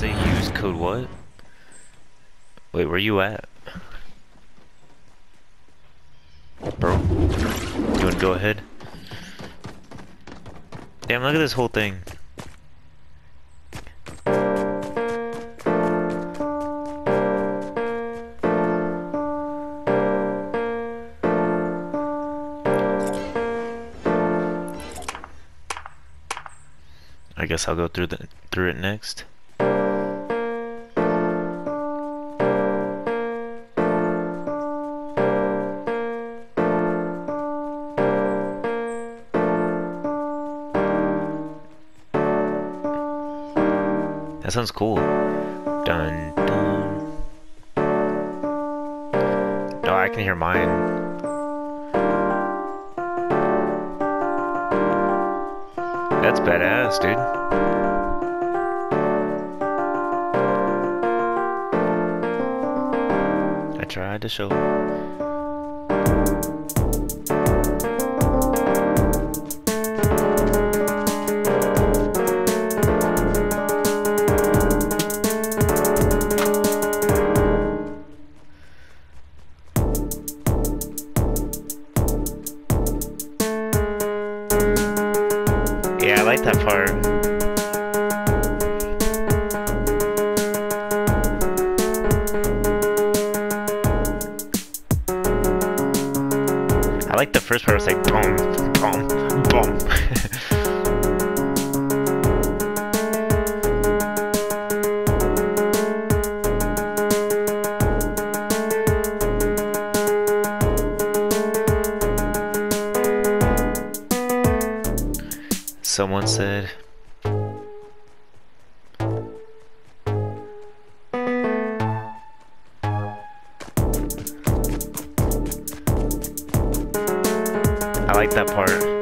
say use code what? Wait, where you at? Bro, you wanna go ahead? Damn, look at this whole thing. I guess I'll go through the through it next. That sounds cool. Dun dun. No, I can hear mine. That's badass, dude. I tried to show. I like that part. I like the first part, it's like boom, boom, boom. Someone said. I like that part.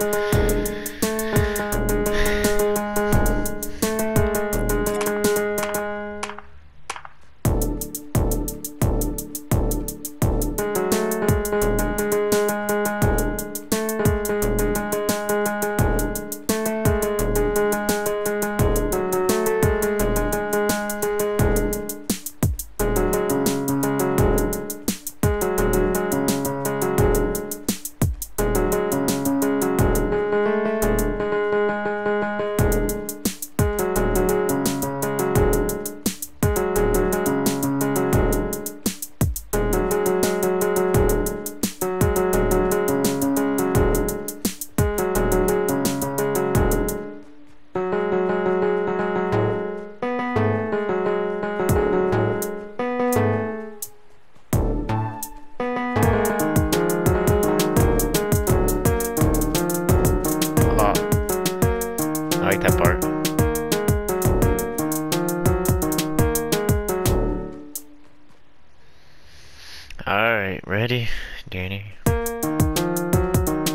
Alright, ready, Danny?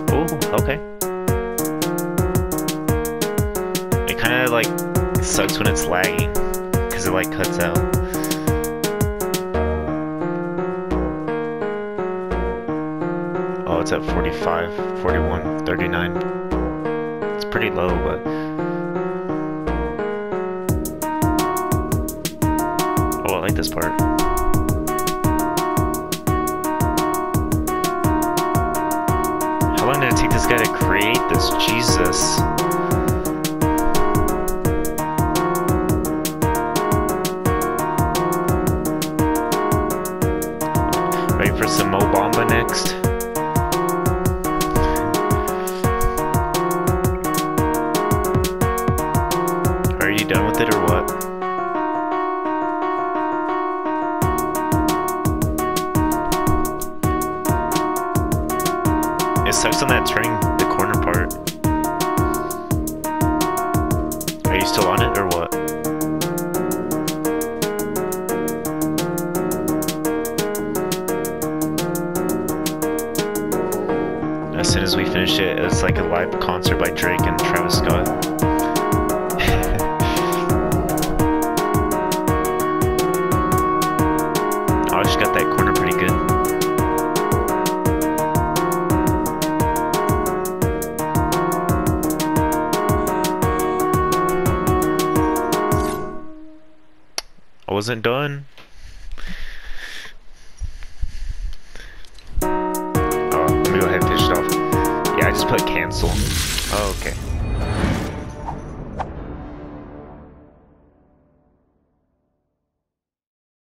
Oh, okay. It kind of like sucks when it's lagging because it like cuts out. Oh, it's at 45, 41, 39. It's pretty low, but. Oh, I like this part. Long did it take this guy to create this? Jesus. Sucks on that turning the corner part. Are you still on it or what? As soon as we finish it, it's like a live concert by Drake and Travis Scott. I wasn't done. Oh, off. Yeah, I just put cancel. Oh, okay.